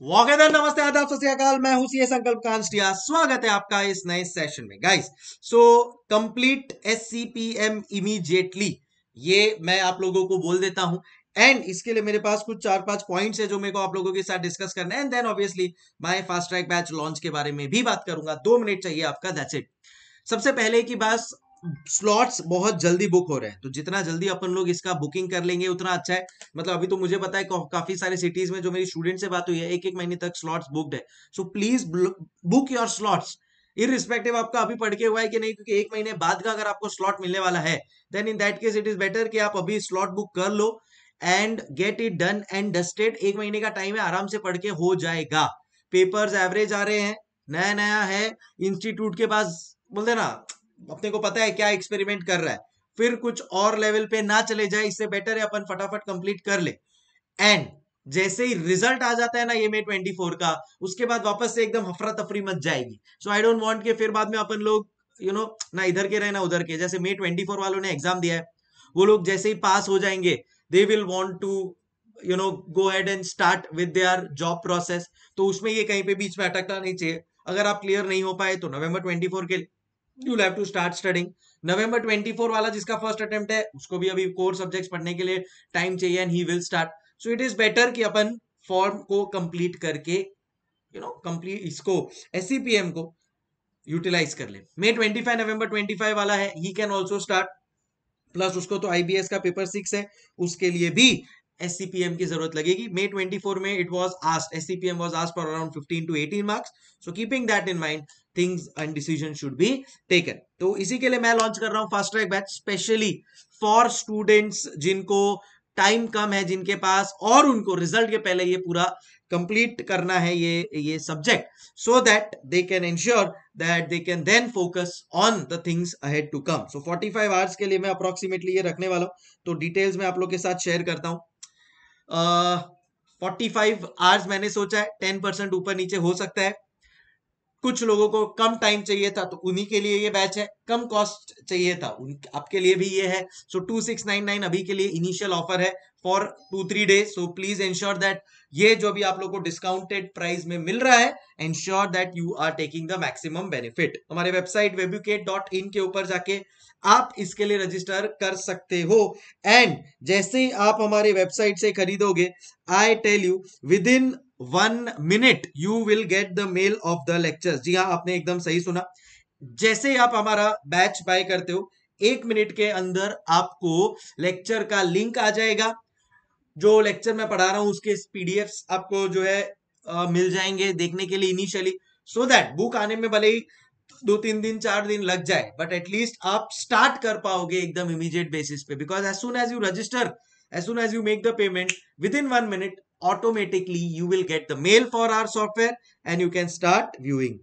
वागेदर, नमस्ते, आदाब सत्याकाल मैं हूँ सीए संकल्प कांस्टिया स्वागत है आपका इस नए सेशन में। Guys so complete S C P M immediately ये मैं आप लोगों को बोल देता हूँ। एंड इसके लिए मेरे पास कुछ चार पाँच पॉइंट्स है जो मेरे को आप लोगों के साथ डिस्कस करना है। And then obviously my fast track batch launch के बारे में भी बात करूँगा। दो मिनट चाहिए आपका दैट्स इट सबसे पहले की बात स्लॉट्स बहुत जल्दी बुक हो रहे हैं। तो जितना जल्दी अपन लोग इसका बुकिंग कर लेंगे, उतना अच्छा है। मतलब अभी तो मुझे पता है, काफ़ी सारे सिटीज़ में जो मेरी स्टूडेंट से बात हुई है एक एक महीने तक स्लॉट्स बुकड है। So please book your slots. Irrespective आपका अभी पढ़ के हुआ है कि नहीं, क्योंकि एक महीने बाद का अगर आपको स्लॉट मिलने वाला है then in that case it is better कि आप अभी स्लॉट बुक कर लो and get it done and dusted एक महीने का टाइम है, आराम से पढ़ के हो जाएगा। पेपर्स एवरेज आ रहे हैं नया नया है इंस्टीट्यूट के पास, बोलते ना अपने को पता है क्या एक्सपेरिमेंट कर रहा है। फिर कुछ और लेवल पे ना चले जाए, इससे बेटर है, अपन फटाफट कंप्लीट कर ले। एंड जैसे ही रिज़ल्ट आ जाता है ना ये मे ट्वेंटी फोर का, उसके बाद वापस से एकदम हफरा तफरी मच जाएगी। सो आई डोंट वांट के फिर बाद में अपन लोग यू नो ना इधर के रहे, ना उधर के। जैसे मे ट्वेंटी फोर वालों ने एग्ज़ाम दिया है, वो लोग जैसे ही पास हो जाएँगे they will want to you know go ahead and start with their job process तो उसमें ये कहीं पे बीच में अटकना नहीं चाहिए। अगर आप क्लियर नहीं हो पाए तो नवंबर 24 के you have to start studying November 24 वाला जिसका फ़र्स्ट अटेम्प्ट है, उसको भी अभी कोर सब्जेक्ट्स पढ़ने के लिए टाइम चाहिए and he will start so it is better कि अपन फॉर्म को कंप्लीट करके यू नो कंप्लीट इसको एस को यूटिलाइज कर ले. मे 25 नवंबर 25 वाला है he can also start plus उसको तो आईबीएस का पेपर सिक्स है, उसके लिए भी एससीपीएम की ज़रूरत लगेगी। मे 24 में it was asked SCPM was asked for around 15 to 18 marks so keeping that in mind things and decision should be taken तो इसी के लिए मैं लॉन्च कर रहा हूँ fast track batch specially for students जिनको टाइम कम है, जिनके पास और उनको रिज़ल्ट के पहले ये पूरा कंप्लीट करना है ये ये subject so that they can ensure that they can then focus on the things ahead to come so 45 hours के लिए मैं अप्रोक्सीमेटली ये रखने वाला हूँ। तो डिटेल्स मैं आप लोग के साथ शेयर करता हूँ। फोर्टी फाइव आवर्स मैंने सोचा है टेन परसेंट ऊपर नीचे हो सकता है। कुछ लोगों को कम टाइम चाहिए था तो उन्हीं के लिए ये बैच है। कम कॉस्ट चाहिए था आपके लिए भी ये है। So two six nine nine अभी के लिए इनिशियल ऑफ़र है। For two three days so please ensure that ये जो भी आप लोग को डिस्काउंटेड प्राइस में मिल रहा है ensure that you are taking the maximum benefit हमारे वेबसाइट वेब्यूकेट डॉट इन के ऊपर जाके आप इसके लिए रजिस्टर कर सकते हो। एंड जैसे ही आप हमारे वेबसाइट से खरीदोगे I tell you within one minute you will get the mail of the lecture जी हाँ आपने एकदम सही सुना। जैसे आप हमारा बैच बाय करते हो, एक मिनट के अंदर आपको लेक्चर का लिंक आ जाएगा। जो लेक्चर मैं पढ़ा रहा हूँ उसके पीडीएफ आपको जो है आ, मिल जाएँगे देखने के लिए इनिशियली सो दैट बुक आने में भले ही दो तीन दिन चार दिन लग जाए बट एटलीस्ट आप स्टार्ट कर पाओगे एकदम इमीडिएट बेसिस पे because as soon as you register as soon as you make the payment within one minute automatically you will get the mail for our software and you can start viewing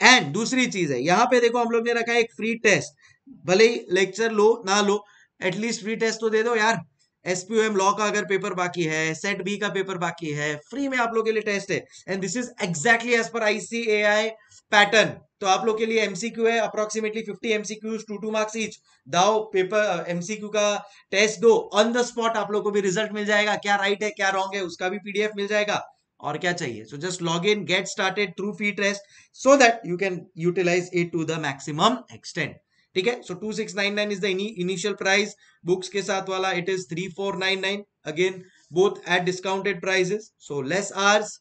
and दूसरी चीज़ है यहाँ पे देखो हम लोग ने रखा है एक फ्री टेस्ट भले ही लेक्चर लो ना लो एटलीस्ट फ्री टेस्ट तो दे दो यार। एसपीओएम लॉ का अगर पेपर बाकी है सेट बी का पेपर बाकी है फ्री में आप लोग के लिए टेस्ट है। And this is exactly as per ICAI pattern तो आप लोग के लिए एमसीक्यू है approximately 50 MCQ two two marks each दाओ पेपर एमसीक्यू का टेस्ट दो। ऑन द स्पॉट आप लोग को भी रिज़ल्ट मिल जाएगा। क्या राइट है, क्या रॉन्ग है, उसका भी पीडीएफ मिल जाएगा। और क्या चाहिए? So just log in get started through free test so that you can utilise it to the maximum extent ठीक है? So two six nine nine is the initial price books के साथ वाला it is three four nine nine again both at discounted prices so less hours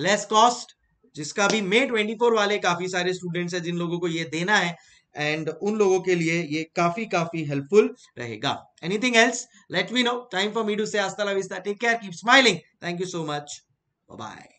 less cost जिसका भी मे 24 वाले काफ़ी सारे स्टूडेंट्स हैं जिन लोगों को ये देना है एंड उन लोगों के लिए ये काफ़ी काफ़ी हेल्पफुल रहेगा। Anything else let me know time for me to say hasta la vista take care keep smiling thank you so much bye